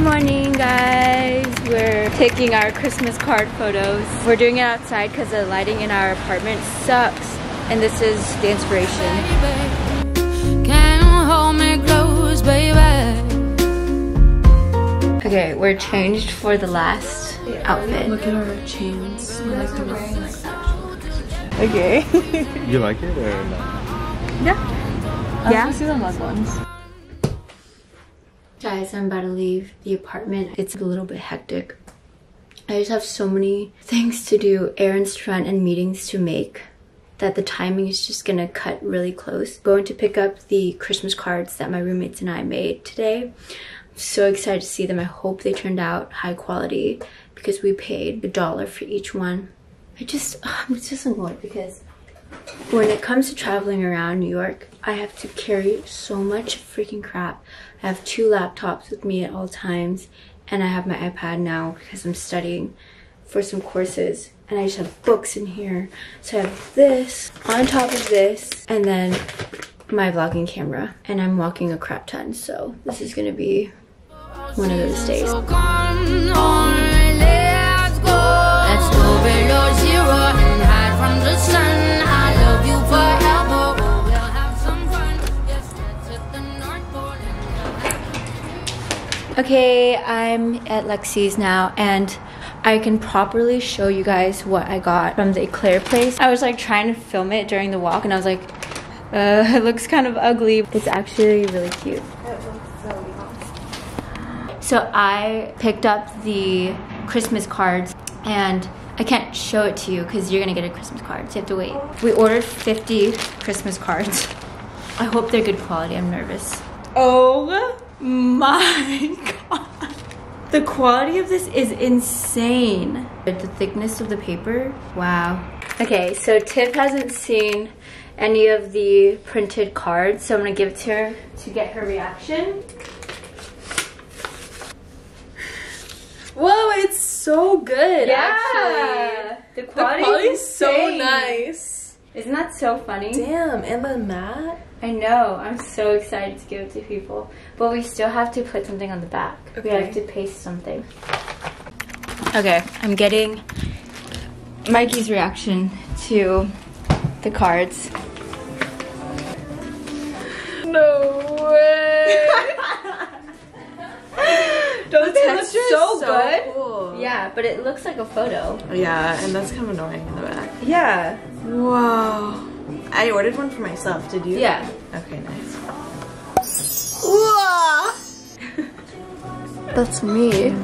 Good morning, guys. We're taking our Christmas card photos. We're doing it outside because the lighting in our apartment sucks. And this is the inspiration. Okay, we're changed for the last outfit. Look at our chains. We're like wearing like Okay. You like it or not? yeah. Yeah. see the mug ones. Guys, I'm about to leave the apartment. It's a little bit hectic. I just have so many things to do, errands to run, and meetings to make that the timing is just gonna cut really close. Going to pick up the Christmas cards that my roommates and I made today. I'm so excited to see them. I hope they turned out high quality because we paid a dollar for each one. I just, I'm just annoyed because when it comes to traveling around New York, I have to carry so much freaking crap. I have two laptops with me at all times, and I have my iPad now because I'm studying for some courses, and I just have books in here. So I have this on top of this, and then my vlogging camera, and I'm walking a crap ton, so this is gonna be one of those days. Okay, I'm at Lexi's now and I can properly show you guys what I got from the Eclair place. I was like trying to film it during the walk and I was like, uh, it looks kind of ugly. It's actually really cute. So I picked up the Christmas cards and I can't show it to you because you're gonna get a Christmas card, so you have to wait. We ordered 50 Christmas cards. I hope they're good quality, I'm nervous. Oh my god. The quality of this is insane. The thickness of the paper, wow. Okay, so Tiff hasn't seen any of the printed cards, so I'm gonna give it to her to get her reaction. Whoa, it's so good. Yeah, actually. the The quality, is so nice. Isn't that so funny? Damn, and the mat. I know. I'm so excited to give it to people, but we still have to put something on the back. We Okay. have to paste something. Okay, I'm getting Mikey's reaction to the cards. No way. Don't The texture is so, good. cool. Yeah, but it looks like a photo. Yeah, and that's kind of annoying in the back. Yeah. Wow. I ordered one for myself. Did you? Yeah. Okay, nice. Wow. That's me.